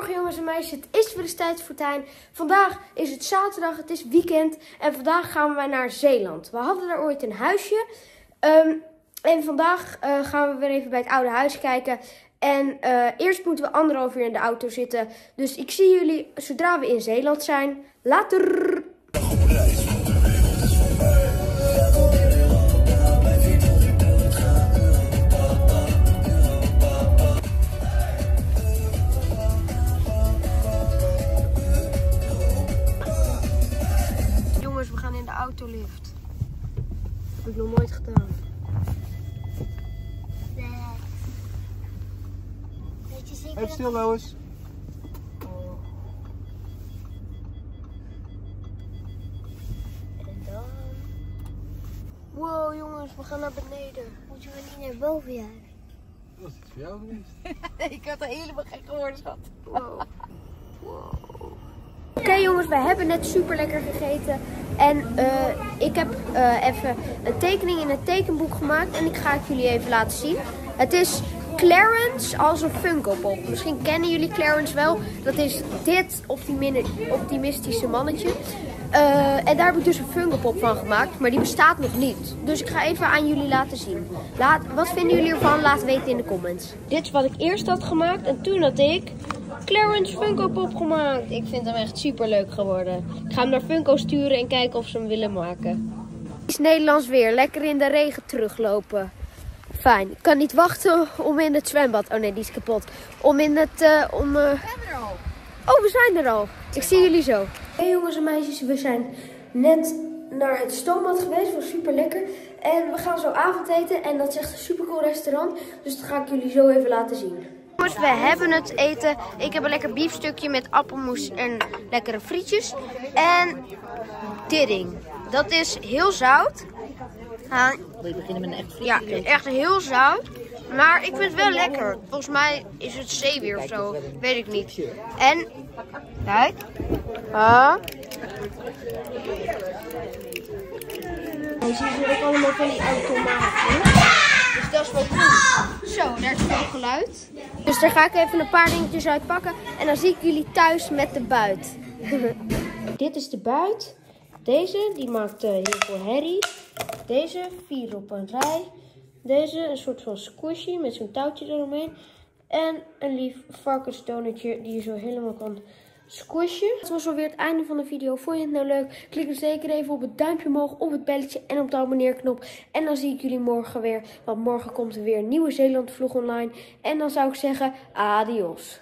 Goedemorgen jongens en meisjes, het is weer eens tijd voor Tijn. Vandaag is het zaterdag, het is weekend en vandaag gaan wij naar Zeeland. We hadden daar ooit een huisje Ehm, en vandaag eh, gaan we weer even bij het oude huis kijken. En eh, eerst moeten we anderhalf uur in de auto zitten. Dus ik zie jullie zodra we in Zeeland zijn. Later! Autolift. Dat heb ik nog nooit gedaan. Weet je zeker Even stil, Lois. En dan Wow, jongens, we gaan naar beneden. moeten we niet naar boven jagen. Was het voor jou geweest? Ik had er helemaal gek geworden, schat. Wow. Oké jongens, we hebben net super lekker gegeten. En eh, ik heb eh, even een tekening in het tekenboek gemaakt. En ik ga het jullie even laten zien. Het is Clarence als een Funko Pop. Misschien kennen jullie Clarence wel. Dat is dit optimi- optimistische mannetje. Eh, en daar heb ik dus een Funko Pop van gemaakt. Maar die bestaat nog niet. Dus ik ga even aan jullie laten zien. Laat, wat vinden jullie ervan? Laat weten in de comments. Dit is wat ik eerst had gemaakt. En toen had ik Clarence Funko Pop gemaakt. Ik vind hem echt super leuk geworden. Ik ga hem naar Funko sturen en kijken of ze hem willen maken. Het is Nederlands weer. Lekker in de regen teruglopen. Fijn. Ik kan niet wachten om in het zwembad. Oh nee, die is kapot. Om in het. eh, om, eh, Oh, we zijn er al. Ik zie jullie zo. Hey jongens en meisjes, we zijn net naar het stoombad geweest. Was super lekker. En we gaan zo avondeten. En dat is echt een super cool restaurant. Dus dat ga ik jullie zo even laten zien. Jongens, we hebben het eten. Ik heb een lekker biefstukje met appelmoes en lekkere frietjes. En dit ding. Dat is heel zout. Ah, We beginnen met een echt ja, echt heel zout. Maar ik vind het wel lekker. Volgens mij is het zeewier of zo. Weet ik niet. En, kijk. Ah. Je ziet ook allemaal van die automaten. Dus dat is wel cool. Zo, daar is veel geluid. Dus daar ga ik even een paar dingetjes uit pakken. En dan zie ik jullie thuis met de buit. Dit is de buit. Deze, die maakt eh, heel veel herrie. Deze, vier op een rij. Deze, een soort van squishy met zo'n touwtje eromheen. En een lief varkensdonutje die je zo helemaal kan squishen. Dat was alweer het einde van de video. Vond je het nou leuk? Klik dan zeker even op het duimpje omhoog, op het belletje en op de abonneerknop. En dan zie ik jullie morgen weer. Want morgen komt er weer een nieuwe Zeeland vlog online. En dan zou ik zeggen, adios.